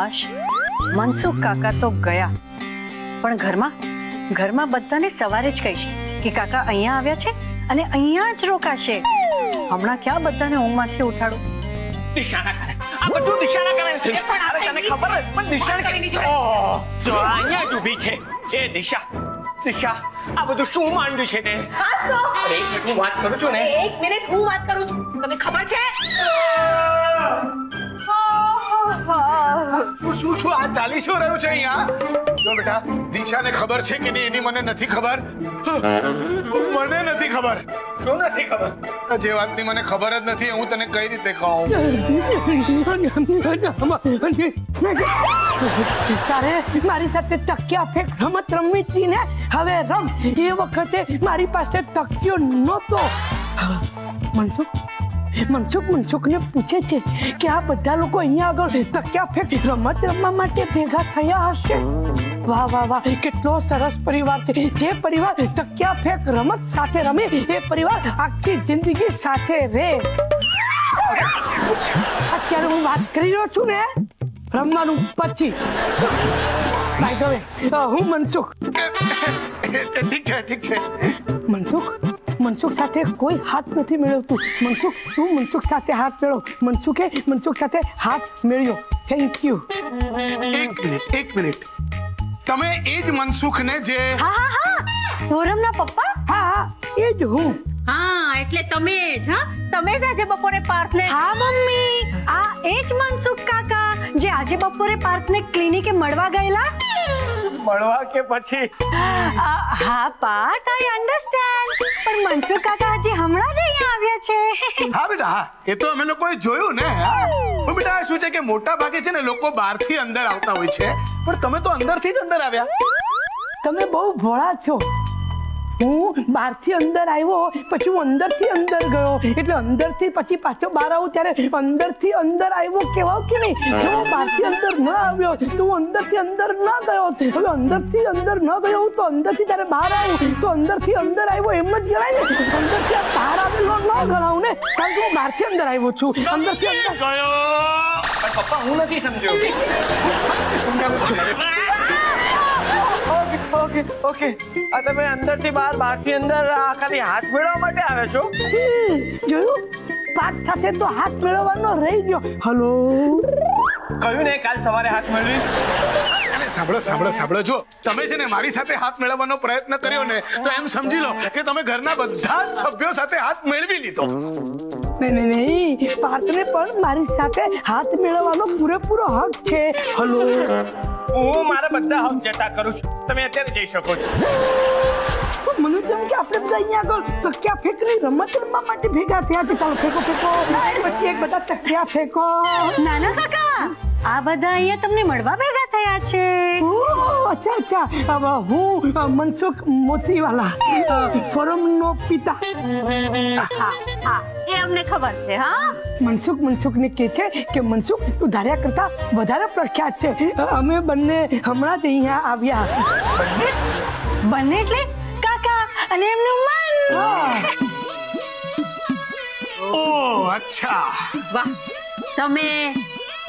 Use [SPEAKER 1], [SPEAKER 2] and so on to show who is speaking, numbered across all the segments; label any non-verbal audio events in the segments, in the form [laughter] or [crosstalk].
[SPEAKER 1] હાશ મનસુખ કાકા તો ગયા પણ ઘરમાં ઘરમાં બધાને સવારે જ કહીશ કે કાકા અહીંયા આવ્યા છે અને અહીંયા જ રોકાશે હમણાં ક્યાં બધાને ઊંઘમાંથી ઉઠાડું
[SPEAKER 2] નિશાના કરે આ બધું નિશાના કરે થયું અરે તને ખબર જ પણ નિશાન કરે ઓહ, જો આ અહીંયા જ ઊભી છે એ દિશા દિશા આ બધું શું માંડ્યું છે તે
[SPEAKER 3] હાસ તો
[SPEAKER 2] અરે એક મિનિટ હું વાત કરું છું ને
[SPEAKER 3] એક મિનિટ હું વાત કરું છું તમને ખબર છે
[SPEAKER 4] શું શું શું આ ચાલી શું રહ્યું છે અહીંયા જો બેટા દિશાને ખબર છે કે નહીં એની મને નથી ખબર મને નથી ખબર
[SPEAKER 2] શું નથી ખબર
[SPEAKER 4] જે વાતની મને ખબર જ નથી હું તને કઈ રીતે કહું
[SPEAKER 5] તારે મારી સાથે તકિયા ફેંક રમત રમવી હતી ને હવે રમ એ વખતે મારી પાસે તકિયો નહોતો મનસુખ મનસુખ મનસુખને પૂછે છે કે આ બધા લોકો અહીંયા આગળ તકિયા ફેંક રમત રમવા માટે ભેગા થયા હશે વાહ વાહ વાહ કેટલો સરસ પરિવાર છે જે પરિવાર તકિયા ફેંક રમત સાથે રમે એ પરિવાર આખી જિંદગી સાથે રહે અત્યારે હું વાત કરી રહ્યો છું ને રમવાનું પછી બાય ધ વે હું મનસુખ
[SPEAKER 4] ઠીક છે ઠીક છે
[SPEAKER 5] મનસુખ મનસુખ સાથે કોઈ હાથ નથી મેળવતું મનસુખ તું મનસુખ સાથે હાથ મેળવ મનસુખે મનસુખ સાથે હાથ મેળવ્યો થેન્ક યુ
[SPEAKER 4] એક મિનિટ એક મિનિટ તમે એ જ મનસુખને જે
[SPEAKER 1] હા હા હા પૂરમના પપ્પા
[SPEAKER 5] હા હા એ જ હું
[SPEAKER 3] હા એટલે તમે જ હા તમે જ આજે બપોરે પાર્થને
[SPEAKER 1] હા મમ્મી આ એ જ મનસુખ કાકા જે આજે બપોરે પાર્થને ક્લિનિકે મળવા ગયેલા
[SPEAKER 2] મળવા કે પછી
[SPEAKER 1] આ, હા પાર્થ આઈ અન્ડરસ્ટેન્ડ પણ મનસુખ કાકા હજી હમણાં જ અહીંયા આવ્યા છે
[SPEAKER 4] હા બેટા હા એ તો અમે લોકોએ જોયું ને હા. પણ બેટા આ શું છે કે મોટા ભાગે છે ને લોકો બહારથી અંદર આવતા હોય છે પણ તમે તો અંદરથી જ અંદર આવ્યા
[SPEAKER 5] તમે બહુ ભોળા છો હું બહારથી અંદર આવ્યો પછી હું અંદરથી અંદર ગયો એટલે અંદરથી પછી પાછો બહાર આવું ત્યારે અંદરથી અંદર આવ્યો કહેવાય કે નહીં જો હું બહારથી અંદર ન આવ્યો તો હું અંદરથી અંદર ન ગયો હવે અંદરથી અંદર ન ગયો હું તો અંદરથી ત્યારે બહાર આવું તો અંદરથી અંદર આવ્યો એમ જ ગણાય ને અંદરથી આ બહાર આવેલો ન ગણાવું ને કારણ કે હું બહારથી અંદર આવ્યો છું અંદરથી અંદર
[SPEAKER 4] ગયો
[SPEAKER 2] પણ પપ્પા હું નથી સમજ્યો ઓકે ઓકે ઓકે આ તમે અંદરથી બહાર બહારથી અંદર આ ખાલી હાથ મેળવવા માટે આવ્યા છો
[SPEAKER 5] હમ, જોયું પાક સાથે તો હાથ મેળવવાનો રહી ગયો હલો
[SPEAKER 2] કહ્યું ને કાલ સવારે હાથ મેળવીશ
[SPEAKER 4] અને સાંભળો સાંભળો સાંભળો જો તમે છે ને મારી સાથે હાથ મેળવવાનો પ્રયત્ન કર્યો ને તો એમ સમજી લો કે તમે ઘરના બધા જ સભ્યો સાથે હાથ મેળવી લીધો
[SPEAKER 5] નહીં નહીં નહીં પાર્થને પણ મારી સાથે હાથ મેળવવાનો પૂરેપૂરો હક છે હલો
[SPEAKER 2] હું મારા બધા હક જતા કરું છું તમે અત્યારે જઈ શકો છો
[SPEAKER 5] મને તો એમ કે આપણે બધા અહીંયા આગળ તકિયા ફેંકની રમત રમવા માટે ભેગા થયા છે ચાલો ફેંકો ફેંકો પછી એક બધા તકિયા ફેંકો
[SPEAKER 1] નાના કાકા આ બધા અહીંયા તમને મળવા ભેગા થયા છે
[SPEAKER 5] ઓહ, અચ્છા અચ્છા હવે હું અ, મનસુખ મોતીવાલા અ, ફોરમનો પિતા
[SPEAKER 3] હા હા એ અમને ખબર છે હા
[SPEAKER 5] મનસુખ મનસુખને કહે છે કે મનસુખ તું ધાર્યા કરતા વધારે પ્રખ્યાત છે અ, અમે બંને હમણાં જ અહીંયા આવ્યા
[SPEAKER 1] બંને એટલે કાકા અને એમનું મન
[SPEAKER 4] ઓહ અચ્છા
[SPEAKER 3] વાહ તમે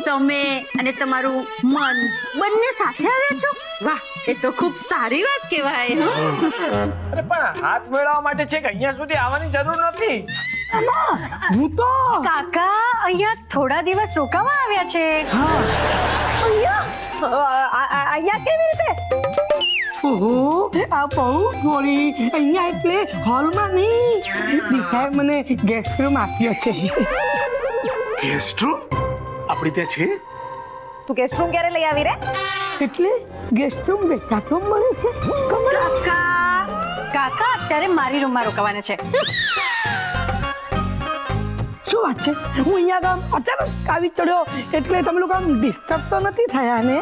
[SPEAKER 3] તમે અને તમારું મન બંને સાથે આવ્યા છો વાહ એ તો ખૂબ સારી વાત કહેવાય હં?
[SPEAKER 2] અરે પણ હાથ મેળવવા માટે છે કે અહીંયા સુધી આવવાની જરૂર નથી
[SPEAKER 5] હું તો
[SPEAKER 1] કાકા અહીંયા થોડા દિવસ રોકાવા આવ્યા છે
[SPEAKER 3] અહીંયા અ, આ- આ- અહીંયા કેવી રીતે
[SPEAKER 5] ઓહો આ બહુ ગોળી અહીંયા એટલે હોલમાં નહીં દિશાએ મને ગેસ્ટ રૂમ આપ્યો છે
[SPEAKER 4] ગેસ્ટ રૂમ આપણી ત્યાં છે
[SPEAKER 3] તું ગેસ્ટ રૂમ ક્યારે લઈ આવી રે
[SPEAKER 5] એટલે ગેસ્ટ રૂમ વેચાતો મળે છે કમળ
[SPEAKER 1] કાકા કાકા અત્યારે મારી રૂમમાં રોકાવાના છે
[SPEAKER 5] શું વાત છે હું અહીંયા ગામ અચાનક આવી ચડ્યો એટલે તમે લોકો આમ ડિસ્ટર્બ તો નથી થયા ને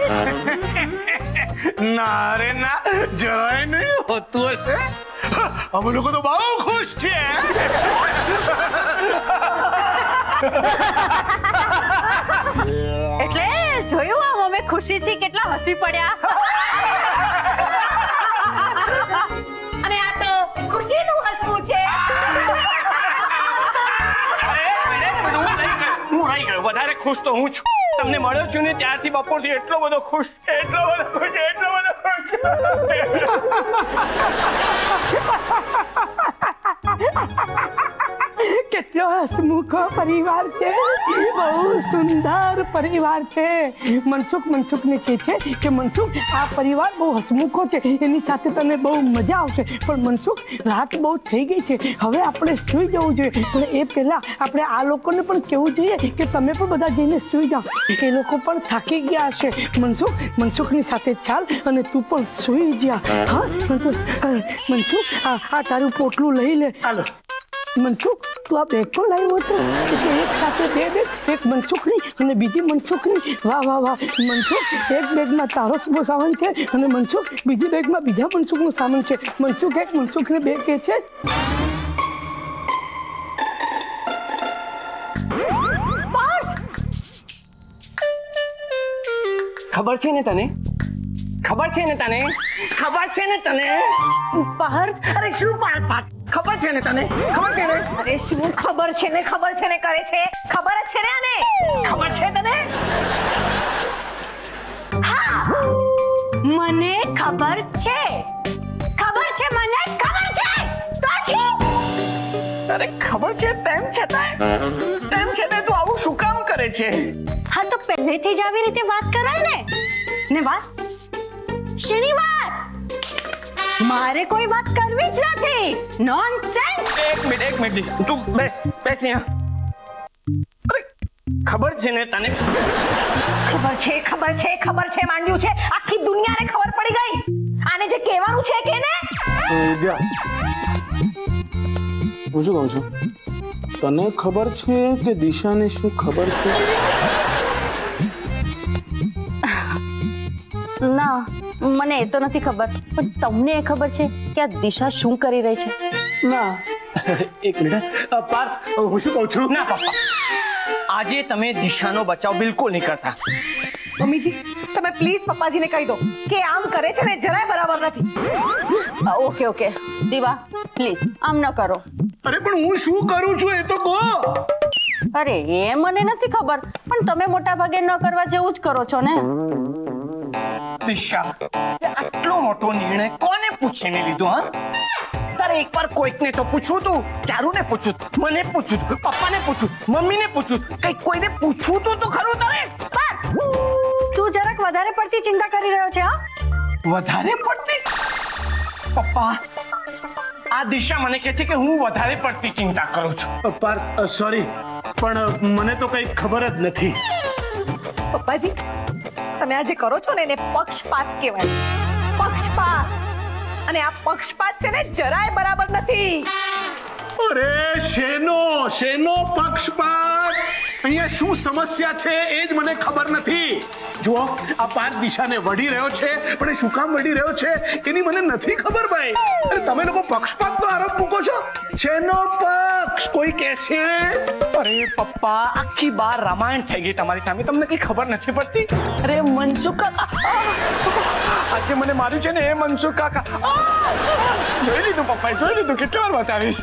[SPEAKER 4] ના રે ના જરાય નહીં હોતું હશે અમે લોકો તો બહુ ખુશ છે
[SPEAKER 3] એટલે જોયું આમ અમે ખુશીથી કેટલા હસી પડ્યા અને આ તો ખુશીનું હસવું છે
[SPEAKER 2] હું રહી ગયો વધારે ખુશ તો હું છું તમને મળ્યો છું ને ત્યારથી બપોરથી એટલો બધો ખુશ છે, એટલો બધો ખુશ છે, એટલો બધો ખુશ છે.
[SPEAKER 5] કેટલો હસમુખો પરિવાર છે બહુ સુંદર પરિવાર છે મનસુખ મનસુખને કહે છે કે મનસુખ આ પરિવાર બહુ હસમુખો છે એની સાથે તને બહુ મજા આવશે પણ મનસુખ રાત બહુ થઈ ગઈ છે હવે આપણે સૂઈ જવું જોઈએ પણ એ પહેલા આપણે આ લોકોને પણ કહેવું જોઈએ કે તમે પણ બધા જઈને સૂઈ જાઓ એ લોકો પણ થાકી ગયા હશે મનસુખ મનસુખની સાથે ચાલ અને તું પણ સૂઈ જા હા મનસુખ અ, મનસુખ આ આ તારું પોટલું લઈ લે
[SPEAKER 4] હાલો
[SPEAKER 5] મનસુખ તું આ બેગ પણ લાવ્યો હતો એટલે એક સાથે બે બેગ એક મનસુખની અને બીજી મનસુખની વાહ વાહ વાહ મનસુખ એક બેગમાં તારો બહુ સામાન છે અને મનસુખ બીજી બેગમાં બીજા મનસુખનું સામાન છે મનસુખ એક મનસુખને બે કે છે
[SPEAKER 2] ખબર છે ને તને ખબર છે ને તને ખબર છે ને તને
[SPEAKER 1] પાર્થ
[SPEAKER 2] અરે શું પાર્થ પાર્થ ખબર છે ને તને ખબર છે ને
[SPEAKER 3] અરે શું ખબર છે ને ખબર છે ને કરે છે ખબર જ છે ને આને
[SPEAKER 2] ખબર છે તને
[SPEAKER 1] મને ખબર છે ખબર છે મને ખબર છે તો શું
[SPEAKER 2] તારે ખબર છે તેમ છતાંય તેમ છતાંય તું આવું શું કામ કરે છે
[SPEAKER 1] હા તો પહેલેથી જ આવી રીતે વાત કરાય ને ને વાત શેની વાત મારે કોઈ વાત કરવી જ નથી નોનસેન્સ
[SPEAKER 2] એક મિનિટ એક મિનિટ દિશ. તું બેસ બેસ અહીંયા અરે ખબર છે ને તને
[SPEAKER 3] ખબર છે ખબર છે ખબર છે માંડ્યું છે આખી દુનિયાને ખબર પડી ગઈ આને જે કહેવાનું છે કે ને
[SPEAKER 4] વિદ્યા હું શું કહું છું તને ખબર છે કે દિશાને શું ખબર છે
[SPEAKER 1] ના મને એ તો નથી ખબર પણ તમને એ ખબર છે કે આ દિશા શું કરી રહી છે
[SPEAKER 4] ના એક મિનિટ અ, પાર્થ હું શું કહું છું
[SPEAKER 2] ના પપ્પા આજે તમે દિશાનો બચાવ બિલકુલ નહીં કરતા
[SPEAKER 3] મમ્મીજી તમે પ્લીઝ પપ્પાજીને કહી દો કે આમ કરે છે ને જરાય બરાબર નથી
[SPEAKER 1] ઓકે ઓકે દીવા પ્લીઝ આમ ન કરો
[SPEAKER 4] અરે પણ હું શું કરું છું એ તો કહો
[SPEAKER 1] અરે એ મને નથી ખબર પણ તમે મોટા ભાગે ન કરવા જેવું જ કરો છો ને
[SPEAKER 2] દિશા તે આટલો મોટો નિર્ણય કોને પૂછીને લીધો હા તારે એકવાર કોઈકને તો પૂછવું તું ચારુને પૂછું મને પૂછું પપ્પાને પૂછું મમ્મીને પૂછું કઈ કોઈને પૂછવું તું તો ખરું તારે
[SPEAKER 1] તું જરાક વધારે પડતી ચિંતા કરી રહ્યો છે હા
[SPEAKER 2] વધારે પડતી પપ્પા આ દિશા મને કહે છે કે હું વધારે પડતી ચિંતા કરું છું
[SPEAKER 4] અ, પાર્થ સોરી પણ મને તો કઈ ખબર જ નથી
[SPEAKER 3] પપ્પાજી તમે આ જે કરો છો ને, એને પક્ષપાત કહેવાય. પક્ષપાત. અને આ પક્ષપાત છે ને, જરાય બરાબર નથી.
[SPEAKER 4] અરે શેનો? શેનો પક્ષપાત? અહીંયા શું સમસ્યા છે એ જ મને ખબર નથી. જુઓ, આ પાંચ દિશાને વઢી રહ્યો છે, પણ એ શું કામ વળી રહ્યો છે એની મને નથી ખબર ભાઈ. અરે, તમે લોકો પક્ષપાતનો આરોપ મૂકો છો? શેનો પક્ષ? કોઈ કહેશે?
[SPEAKER 2] અરે, પપ્પા, આખી બાર રામાયણ થઈ ગઈ તમારી સામે. તમને કઈ ખબર નથી પડતી? અરે મનસુખ આજે મને માર્યું છે ને એ મનસુખ કાકા. જોઈ લીધું પપ્પાએ, જોઈ લીધું. કેટલી વાર બતાવીશ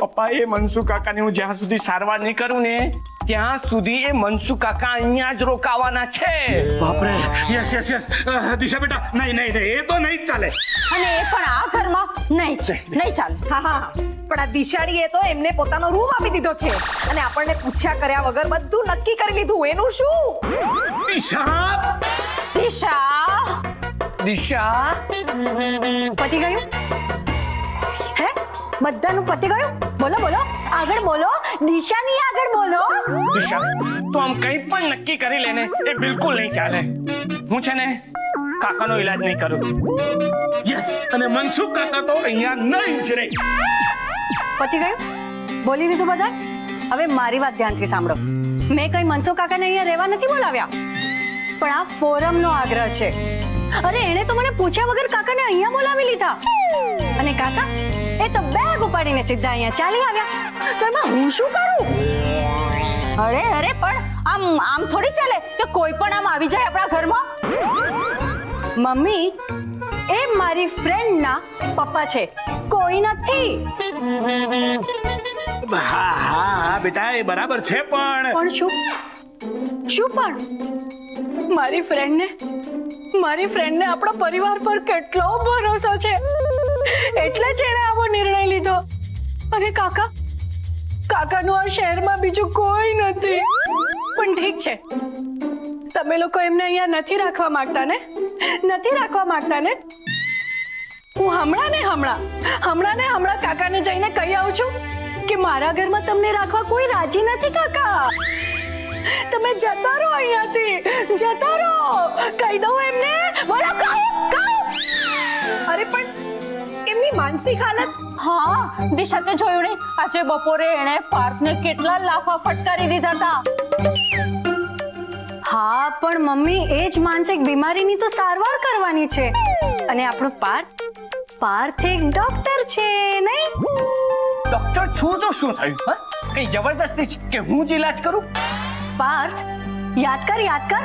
[SPEAKER 2] પપ્પા એ મનસુખ કાકાની હું જ્યાં સુધી સારવાર નહીં કરું ને ત્યાં સુધી એ મનસુખ કાકા અહીંયા જ રોકાવાના છે
[SPEAKER 4] બાપરે યસ યસ યસ દિશા બેટા નહીં નહીં નહીં એ તો નહીં જ ચાલે
[SPEAKER 1] અને એ પણ આ ઘરમાં નહીં છે નહીં ચાલે
[SPEAKER 3] હા હા પણ આ દિશાળીએ તો એમને પોતાનો રૂમ આપી દીધો છે અને આપણને પૂછ્યા કર્યા વગર બધું નક્કી કરી લીધું એનું શું
[SPEAKER 4] દિશા
[SPEAKER 1] દિશા
[SPEAKER 2] દિશા
[SPEAKER 1] પતી ગયું હે બધાનું પતી ગયું બોલો બોલો આગળ બોલો દિશાની આગળ બોલો
[SPEAKER 2] દિશા તું આમ કંઈ પણ નક્કી કરી લેને એ બિલકુલ નહીં ચાલે હું છે ને કાકાનો ઈલાજ નહીં કરું
[SPEAKER 4] યસ અને મનસુખ કાકા તો અહીંયા નહીં જ રહે
[SPEAKER 1] પતી ગયું બોલી દીધું બધા હવે મારી વાત ધ્યાનથી સાંભળો મેં કઈ મનસુખ કાકાને અહીંયા રહેવા નથી બોલાવ્યા પણ આ ફોરમનો આગ્રહ છે અરે એણે તો મને પૂછ્યા વગર કાકાને અહીંયા બોલાવી લીધા અને કાકા એ તો બેગ ઉપાડીને સીધા અહીંયા ચાલી આવ્યા. તો એમાં હું શું કરું? અરે અરે પણ આમ આમ થોડી ચાલે કે કોઈ પણ આમ આવી જાય આપણા ઘરમાં? મમ્મી એ મારી ફ્રેન્ડના પપ્પા છે. કોઈ નથી.
[SPEAKER 4] હા હા હા બેટા એ બરાબર છે પણ
[SPEAKER 1] પણ શું? શું પણ? મારી ફ્રેન્ડને મારી ફ્રેન્ડને આપણા પરિવાર પર કેટલો ભરોસો છે. એટલે જ એણે આવો નિર્ણય લીધો અને કાકા કાકાનું આ શહેરમાં બીજું કોઈ નથી પણ ઠીક છે તમે લોકો એમને અહીંયા નથી રાખવા માંગતા ને નથી રાખવા માંગતા ને હું હમણાં ને હમણાં હમણાં ને હમણાં કાકાને જઈને કહી આવું છું કે મારા ઘરમાં તમને રાખવા કોઈ રાજી નથી કાકા તમે જતા રહો અહીંયાથી જતા રહો કહી દઉં એમને બોલો કહો કહો
[SPEAKER 3] અરે પણ એમની માનસિક હાલત
[SPEAKER 6] હા દિશા તે જોયું નહીં આજે બપોરે એણે પાર્થને કેટલા લાફા ફટકારી દીધા હતા
[SPEAKER 1] હા પણ મમ્મી એ જ માનસિક બીમારીની તો સારવાર કરવાની છે અને આપણો પાર્થ પાર્થ એક ડોક્ટર છે નહીં
[SPEAKER 2] ડોક્ટર છું તો શું થયું હા કઈ જબરદસ્તી છે કે હું જ ઈલાજ કરું
[SPEAKER 1] પાર્થ યાદ કર યાદ કર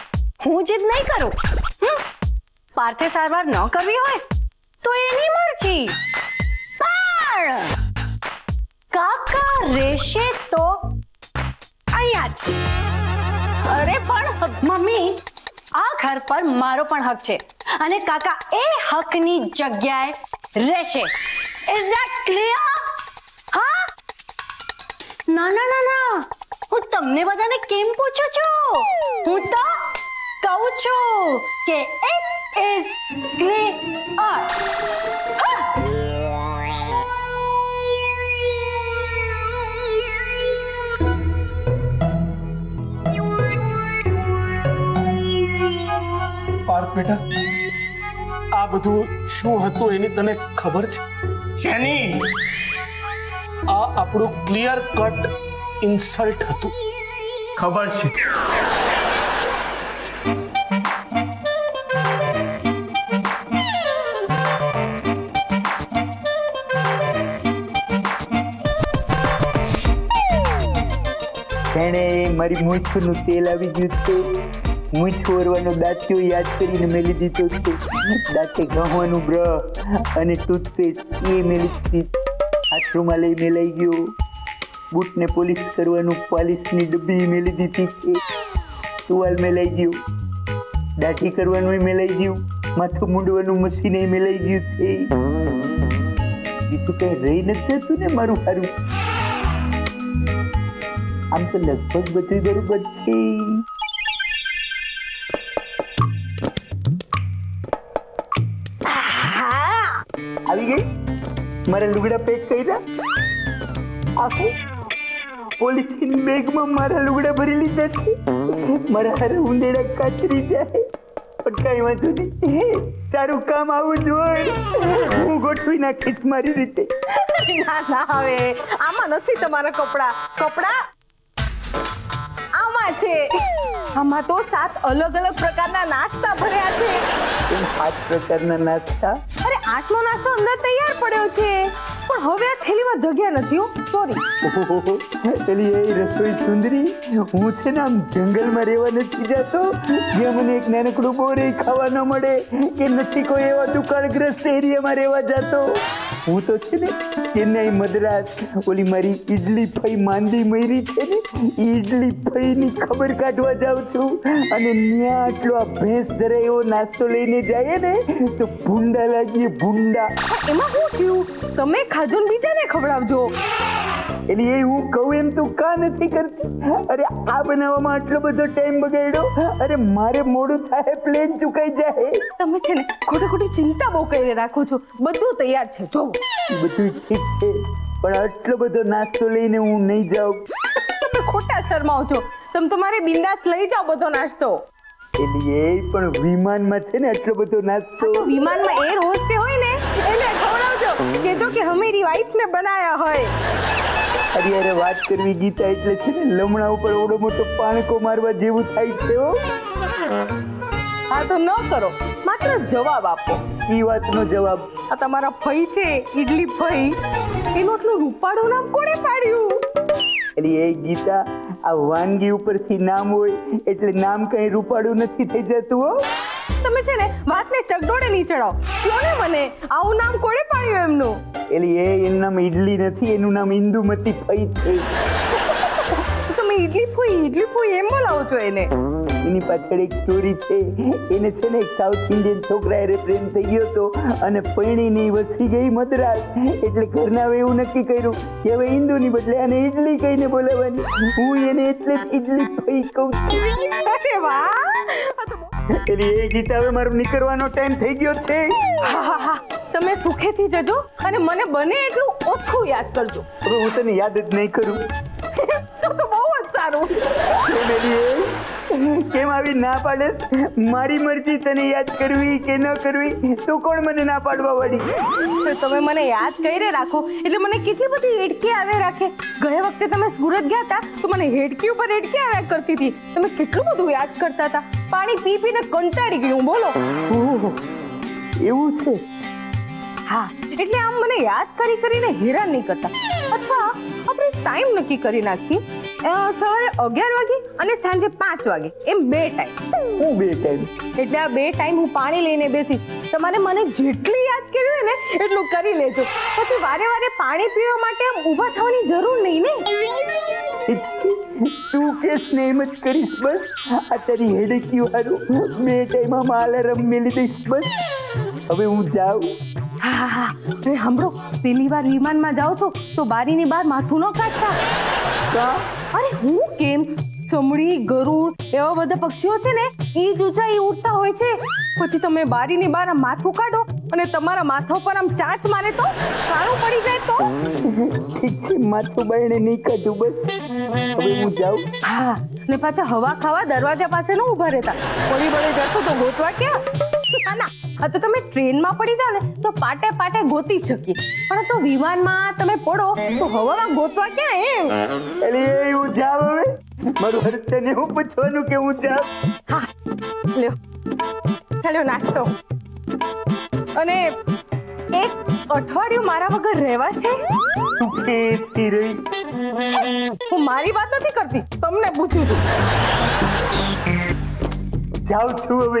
[SPEAKER 1] હું જીદ નહીં કરું હમ? પાર્થે સારવાર ન કરવી હોય તો એની મરજી પણ કાકા રહેશે તો અહીંયા જ અરે પણ મમ્મી આ ઘર પર મારો પણ હક છે અને કાકા એ હકની જગ્યાએ રહેશે ઇઝ ધેટ ક્લિયર હા ના ના ના ના હું તમને બધાને કેમ પૂછું છું હું તો કહું છું કે ઇટ ઇઝ ક્લિયર
[SPEAKER 4] પાર્થ બેટા આ બધું શું હતું એની તને ખબર છે
[SPEAKER 2] શેની
[SPEAKER 4] આ આપણું ક્લિયર કટ ઇન્સલ્ટ હતું
[SPEAKER 2] ખબર છે
[SPEAKER 7] એણે મારી મૂછનું તેલ આવી ગયું છે મૂછ ઓરવાનો દાંતિયો યાદ કરીને મેલી દીધો છે દાંતે ઘઉંવાનું બ્રશ અને ટૂથપેસ્ટ એ મેલી દીધી હાથ રૂમાલે મેલાઈ ગયો બૂટને પોલિશ કરવાનું પોલિશની ડબ્બી મેલી દીધી છે ટુવાલ મેલાઈ ગયું દાઢી કરવાનું મેલાઈ ગયું માથું મૂંડવાનું મશીન મેલાઈ ગયું છે બીજું કઈ રહી નથી જતું ને મારું સારું આમ તો લગભગ બધું બરોબર છે આવી ગઈ મારા લુગડા પેક કર્યા આખું પોલિથીન બેગમાં મારા લુગડા ભરી લીધા છે મારા હારે ઉંદેડા કાતરી જાય પણ કઈ વાંધો નહીં તારું કામ આવું જોઈએ હું ગોઠવી નાખીશ મારી રીતે [laughs]
[SPEAKER 3] ના ના હવે આમાં નથી તમારા કપડા કપડા આમાં છે. આમાં તો સાત અલગ અલગ પ્રકારના નાસ્તા ભર્યા છે.
[SPEAKER 7] કેમ સાત પ્રકારના નાસ્તા?
[SPEAKER 3] અરે આઠનો નાસ્તો અંદર તૈયાર પડ્યો છે. પણ હવે આ થેલીમાં જગ્યા નથી હો. સોરી
[SPEAKER 7] પેલી એ રસોઈ સુંદરી. હું છે ને આમ જંગલમાં રહેવા નથી જતો. જે મને એક નાનકડું બોરે ખાવા ન મળે. કે નથી કોઈ એવા દુકાળગ્રસ્ત એરિયામાં રહેવા જતો. હું તો છે ને ચેન્નાઈ મદ્રાસ ઓલી મારી ઈડલી ફઈ માંદી મયરી છે ને ઈ ઈડલી ફઈની ખબર કાઢવા જાઉં છું અને ન્યા આટલો આ ભેંસ ધરે એવો નાસ્તો લઈને જાય ને તો ભૂંડા લાગીએ ભૂંડા
[SPEAKER 3] એમાં શું થયું તમે ખાજો ને બીજાને ખવડાવજો
[SPEAKER 7] એટલે એ હું કહું એમ તું કા નથી કરતી અરે આ બનાવવામાં આટલો બધો ટાઈમ બગાડ્યો અરે મારે મોડું થાય પ્લેન ચુકાઈ જાય
[SPEAKER 3] તમે છે ને ખોટી ખોટી ચિંતા બહુ કરી રાખો છો બધું તૈયાર છે જોવો
[SPEAKER 7] ઈ બધું ઠીક છે પણ આટલો બધો નાસ્તો લઈને હું નહીં જાઉં
[SPEAKER 3] તમે ખોટા શરમાઓ છો તમે તમારે બિંદાસ લઈ જાઓ બધો નાસ્તો
[SPEAKER 7] એટલે એ પણ વિમાનમાં છે ને આટલો બધો નાસ્તો
[SPEAKER 3] તો વિમાનમાં એર હોસ્ટે હોય ને એને ખવડાવજો કેજો કે હમેરી વાઈફ ને બનાયા હોય
[SPEAKER 7] અરે અરે વાત કરવી ગીતા એટલે છે ને લમણા ઉપર ઓડો મોટો પાણકો મારવા જેવું થાય છે હો
[SPEAKER 3] હા તો ન કરો માત્ર જવાબ આપો
[SPEAKER 7] ઈ વાતનો જવાબ
[SPEAKER 3] આ તમારા ફઈ છે ઈડલી ફઈ એનું આટલું રૂપાળું નામ કોણે પાડ્યું
[SPEAKER 7] એટલે એ ગીતા આ વાનગી ઉપરથી નામ હોય એટલે નામ કઈ રૂપાળું નથી થઈ જતું હો
[SPEAKER 3] તમે છે ને વાતને ચગડોળે નહીં ચડાવો કયો ને મને આવું નામ કોણે પાડ્યું એમનું
[SPEAKER 7] એટલે એ એનું નામ ઈડલી નથી એનું નામ ઇન્દુમતી ફઈ છે
[SPEAKER 3] તમે ઈડલી ફૂઈ ઈડલી ફૂઈ એમ બોલાવો છો એને
[SPEAKER 7] એની પાછળ એક સ્ટોરી છે એને છે ને એક સાઉથ ઇન્ડિયન છોકરા હારે પ્રેમ થઈ ગયો હતો અને પૈણીની વસી ગઈ મદ્રાસ એટલે ઘરના એવું નક્કી કર્યું કે હવે હિન્દુની બદલે આને ઈડલી કહીને બોલાવવાની હું એને એટલે જ ઈડલી ફઈ કહું છું
[SPEAKER 3] અરે વાહ આ તો બહુ-
[SPEAKER 7] એટલે એ ગીત હવે મારો નીકળવાનો ટાઈમ થઈ ગયો છે
[SPEAKER 3] હા, હા, હા. તમે સુખેથી જજો અને મને બને એટલું ઓછું યાદ કરજો
[SPEAKER 7] હવે હું તને યાદ જ નહીં કરું
[SPEAKER 3] તો તો બહુ જ સારું
[SPEAKER 7] કેમ એલી એ? કેમ આવી ના પાડે મારી મરજી તને યાદ કરવી કે ન કરવી તો કોણ મને ના પાડવા વાળી
[SPEAKER 3] તો તમે મને યાદ કરી રાખો એટલે મને કેટલી બધી હેડકી આવે રાખે ગયા વખતે તમે સુરત ગયા હતા તો મને હેડકી ઉપર હેડકી આવ્યા કરતી હતી તમે કેટલું બધું યાદ કરતા હતા પાણી પી પીને કંટાળી ગયું બોલો
[SPEAKER 7] ઓહો, એવું છે
[SPEAKER 3] હા એટલે આમ મને યાદ કરી કરીને હેરાન નહીં કરતા અથવા આપણે ટાઈમ નક્કી કરી નાખીએ અ, સવારે અગિયાર વાગે અને સાંજે પાંચ વાગે એમ બે ટાઈમ
[SPEAKER 7] હું બે ટાઈમ
[SPEAKER 3] એટલે આ બે ટાઈમ હું પાણી લઈને બેસીશ તમારે મને જેટલી યાદ કરવી હોય ને એટલું કરી લેજો પછી વારે વારે પાણી પીવા માટે આમ ઊભા થવાની જરૂર નહીં ને
[SPEAKER 7] તું કેસ ને એમ જ કરીશ બસ આ તારી હેડકી વાળું બે ટાઈમ આમાં અલાર્મ મેલી દઈશ બસ હવે હું જાઉં
[SPEAKER 3] હા હા હા હવે સાંભળો પહેલી વાર વિમાનમાં જાઓ છો તો બારીની બહાર માથું ન કાઢતા
[SPEAKER 7] કા
[SPEAKER 3] અરે હું કેમ ચમડી ગરુડ એવા બધા પક્ષીઓ છે ને એ જ ઊંચાઈ ઉડતા હોય છે પછી તમે બારીની બહાર આમ માથું કાઢો અને તમારા માથા ઉપર આમ ચાંચ મારે તો કાળું પડી જાય તો
[SPEAKER 7] ઠીક છે માથું બાયણે નહીં કાઢું બસ હવે હું જાઉં
[SPEAKER 3] હા ને પાછા હવા ખાવા દરવાજા પાસે ન ઊભા રહેતા પડી બળી જશો તો ગોતવા ક્યાં ના ના આ તો તમે ટ્રેનમાં પડી જાઓ ને તો પાટે પાટે ગોતી શકીએ પણ તો વિમાનમાં તમે પડો તો હવામાં ગોતવા ક્યાં એમ
[SPEAKER 7] અરે એ હું જાઉં હવે મારું હર્ષ તને હું પૂછવાનું કે હું જાઉં
[SPEAKER 3] હા લ્યો ચાલો નાસ્તો અને એક અઠવાડિયું મારા વગર રહેવાશે
[SPEAKER 7] તું કેસથી રહી
[SPEAKER 3] હું મારી વાત નથી કરતી તમને પૂછું છું
[SPEAKER 7] જાઉં છું હવે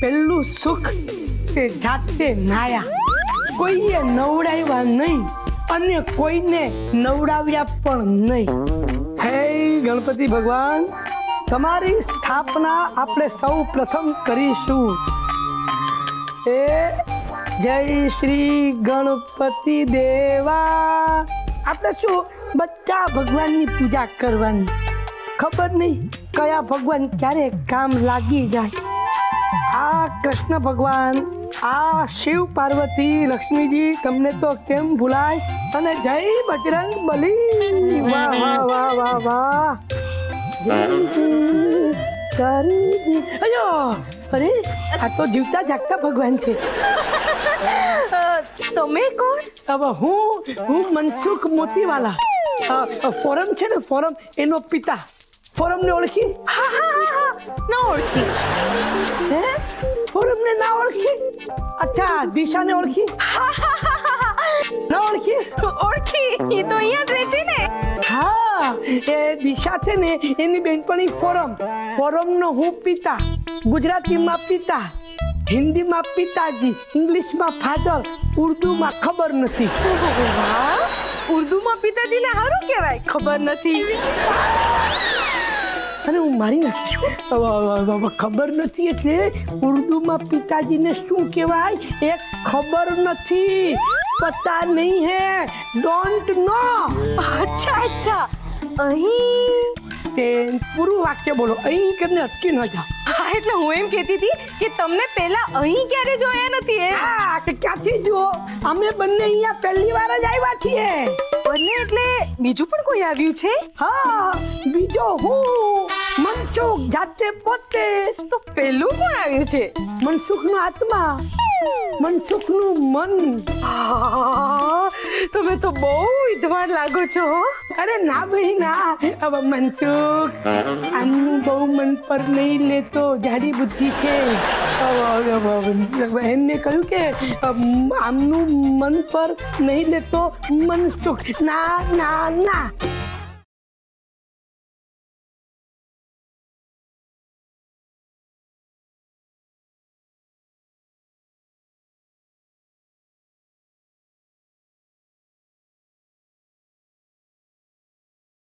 [SPEAKER 5] પેલું સુખ તે જાતે નાયા કોઈએ નવડાવ્યા નહીં અને કોઈને નવડાવ્યા પણ નહીં હે ગણપતિ ભગવાન તમારી સ્થાપના આપણે સૌ પ્રથમ કરીશું એ જય શ્રી ગણપતિ દેવા આપણે શું બધા ભગવાનની પૂજા કરવાની ખબર નહીં કયા ભગવાન ક્યારે કામ લાગી જાય આ કૃષ્ણ ભગવાન આ શિવ પાર્વતી લક્ષ્મીજી તમને તો કેમ ભૂલાય અને જય બજરંગ બલી વાહ વાહ વાહ વાહ વાહ તારી અયો અરે આ તો જીવતા જાગતા ભગવાન છે
[SPEAKER 3] અ, તમે કોણ
[SPEAKER 5] હવે હું હું મનસુખ મોતીવાલા અ, અ, ફોરમ છે ને ફોરમ એનો પિતા ફોરમને ઓળખી
[SPEAKER 3] હા હા હા હા ન ઓળખી
[SPEAKER 5] હે ફોરમને ના ઓળખી અચ્છા દિશાને ઓળખી [laughs]
[SPEAKER 3] હા હા હા હા હા
[SPEAKER 5] ના ઓળખી
[SPEAKER 3] ઓળખી એ તો અહીંયા જ રહે છે ને
[SPEAKER 5] હા એ દિશા છે ને એની બેનપણી ફોરમ ફોરમનો હું પિતા ગુજરાતીમાં પિતા હિન્દીમાં પિતાજી ઇંગ્લિશમાં ફાધર ઉર્દુમાં ખબર નથી [laughs]
[SPEAKER 3] વાહ ઉર્દુમાં પિતાજીને સારું કહેવાય ખબર નથી [laughs]
[SPEAKER 5] અને હું મારી નાખીશ હવે- હવે- હવે ખબર નથી એટલે ઉર્દુમાં પિતાજીને શું કહેવાય એ ખબર નથી પતા નહીં હે ડોન્ટ નો
[SPEAKER 3] અચ્છા અચ્છા અહીં
[SPEAKER 5] તે પૂરું વાક્ય બોલો અહીં કરીને અટકી ન જાઓ
[SPEAKER 3] હા એટલે હું એમ કહેતી હતી કે તમને પહેલા અહીં ક્યારે જોયા નથી એમ
[SPEAKER 5] હા કે ક્યાંથી જુઓ અમે બંને અહીંયા પહેલી વાર જ આવ્યા છીએ
[SPEAKER 3] બંને એટલે બીજું પણ કોઈ આવ્યું છે
[SPEAKER 5] હા બીજો હું મનસુખ જાતે પોતે
[SPEAKER 3] તો પહેલું કોણ આવ્યું છે
[SPEAKER 5] મનસુખનો આત્મા મનસુખનું મન
[SPEAKER 3] આહ, તમે તો બહુ વિદ્વાન લાગો છો હો.
[SPEAKER 5] અરે ના ભાઈ ના હવે મનસુખ આમનું બહુ મન પર નહીં લેતો જાડી બુદ્ધિ છે હવે- હવે- હવે એમને કહ્યું કે અમ, આમનું મન પર નહીં લેતો મનસુખ ના ના ના